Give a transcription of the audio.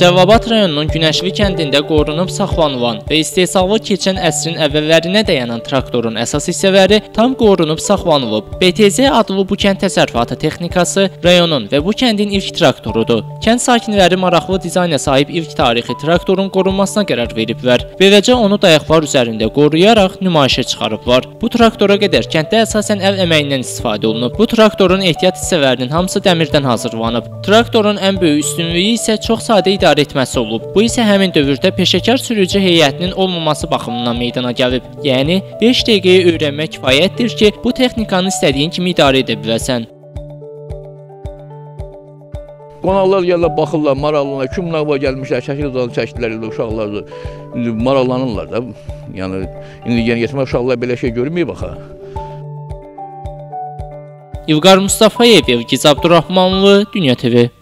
Cəvabat rayonunun Günəşli kəndində qorunub saxlanılan və istehsalı keçən əsrin əvvəllərinə dayanan traktorun əsas hissələri tam qorunub saxlanılıb. BTZ adlı bu kənd təsərrüfatı texnikası rayonun və bu kəndin ilk traktorudur. Kənd sakinləri maraqlı dizayna sahib ilk tarixi traktorun qorunmasına qərar veriblər. Beləcə onu dayaqlar üzərində qoruyaraq nümayişə çıxarıblar. Bu traktora qədər kənddə əsasən əl əməyindən istifadə olunub. Bu traktorun ehtiyat hissələrinin hamısı dəmirdən hazırlanıb. Traktorun ən böyük üstünlüyü isə çox sadə idarə idarə etməsi olub. Bu isə həmin dövrdə peşəkar sürücü heyətinin olmaması baxımından meydana gəlib. Yəni 5 dəqiqəyə öyrənmək kifayətdir ki, bu texnikanı istədiyin kimi idarə edə biləsən. Qonaqlar gəlirlər, baxırlar, maraqlanırlar. Kim nağba gəlmişlər, şəkil zalı çəkdilər, uşaqlar da indi maraqlanırlar da. Yəni indi yenə yetmə uşaqlar belə şey görməyib axı. İlqar Mustafayev, Evgiz Abdurrahmanlı, Dünya TV